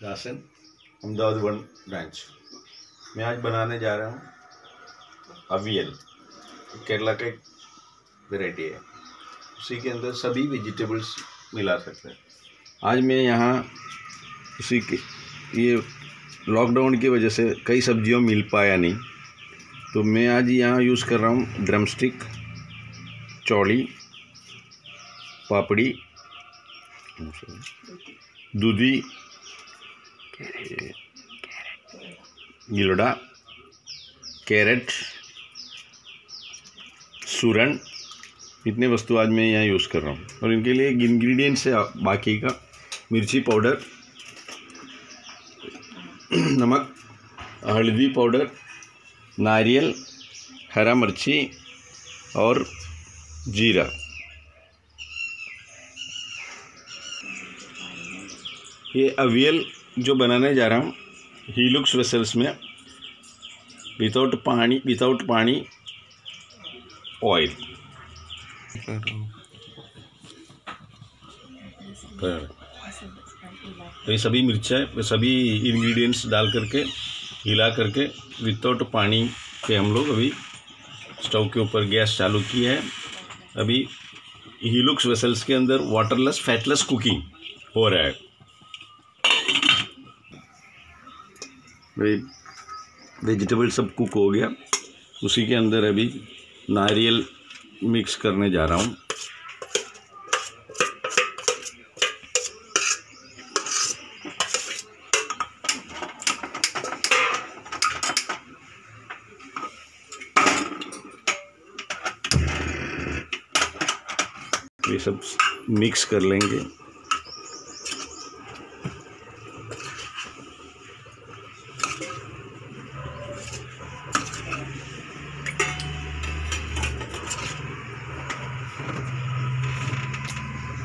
दासन Ahmedabad one branch. मैं आज बनाने जा रहा हूँ अवियल। केरला का एक वेराइटी है। उसी के अंदर सभी वेजिटेबल्स मिला सकते हैं। आज मैं यहाँ उसी के, ये लॉकडाउन की वजह से कई सब्जियों मिल पाया नहीं। तो मैं आज यहाँ यूज़ कर रहा हूँ ड्रम स्टिक चौड़ी पापड़ी, दूधी गिलोडा कैरेट सूरन इतने वस्तु आज मैं यहाँ यूज़ कर रहा हूँ और इनके लिए इंग्रेडिएंट्स है बाकी का मिर्ची पाउडर नमक हल्दी पाउडर नारियल हरा मिर्ची और जीरा ये अवियल जो बनाने जा रहा हूँ हीलुक्स वेसल्स में विदाउट पानी विदाउट पानी ऑयल तो ये सभी मिर्चा सभी इंग्रेडिएंट्स डाल करके, हिला करके विदाउट पानी के हम लोग अभी स्टोव के ऊपर गैस चालू की है। अभी हीलुक्स वेसल्स के अंदर वाटरलेस फैटलेस कुकिंग हो रहा है। भाई वेजिटेबल सब कुक हो गया। उसी के अंदर अभी नारियल मिक्स करने जा रहा हूँ। ये सब मिक्स कर लेंगे।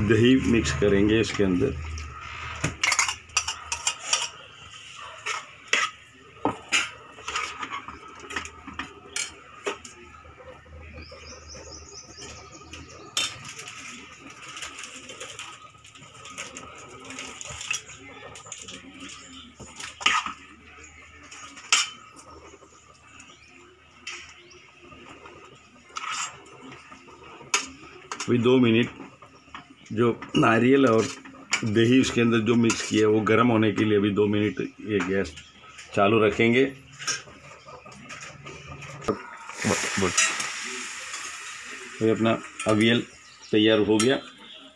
दही मिक्स करेंगे इसके अंदर। अभी दो मिनट जो नारियल और दही उसके अंदर जो मिक्स किया है, वो गर्म होने के लिए अभी दो मिनट ये गैस चालू रखेंगे। ये अपना अवियल तैयार हो गया।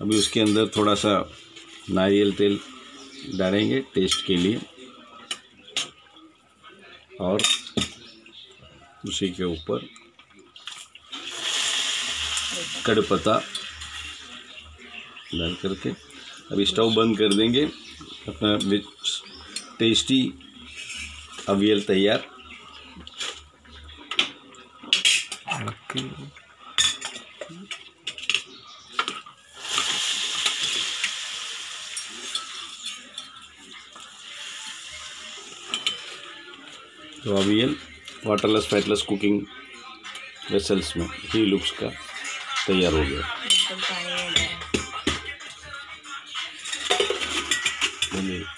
अभी उसके अंदर थोड़ा सा नारियल तेल डालेंगे टेस्ट के लिए। और उसी के ऊपर कड़पत्ता डाल करके। अब स्टोव बंद कर देंगे। अपना टेस्टी अवियल तैयार। तो avial waterless fatless cooking vessels में ही लुक्स का तैयार हो गया। me.